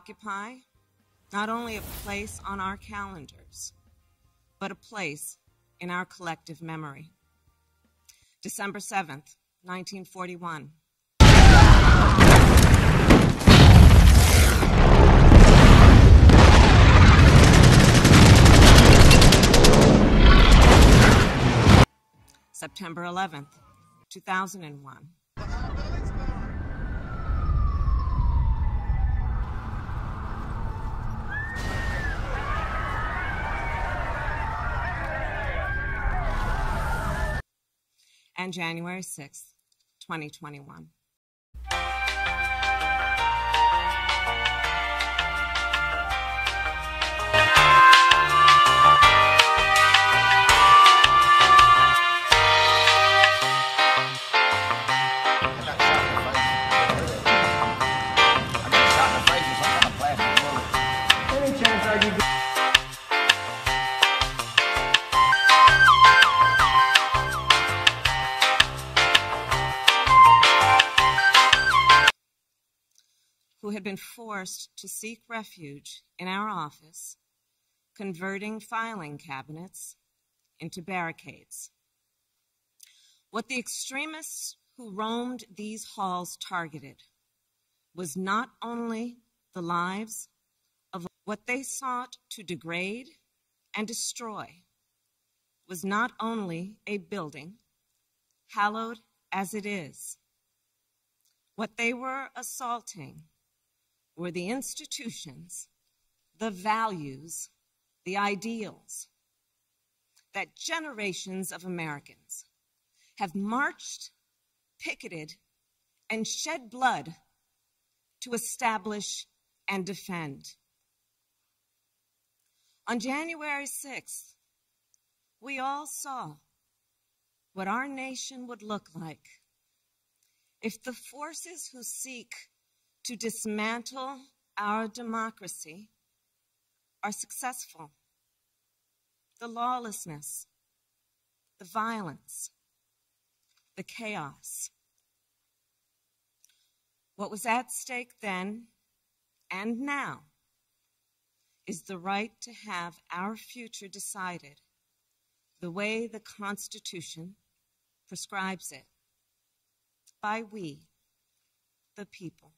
occupy not only a place on our calendars, but a place in our collective memory. December 7th, 1941. September 11th, 2001. And January 6th, 2021. Any chance I could who had been forced to seek refuge in our office, converting filing cabinets into barricades. What the extremists who roamed these halls targeted was not only the lives of what they sought to degrade and destroy was not only a building, hallowed as it is. What they were assaulting were the institutions, the values, the ideals that generations of Americans have marched, picketed, and shed blood to establish and defend. On January 6th, we all saw what our nation would look like if the forces who seek to dismantle our democracy are successful. The lawlessness, the violence, the chaos. What was at stake then and now is the right to have our future decided the way the Constitution prescribes it by we, the people.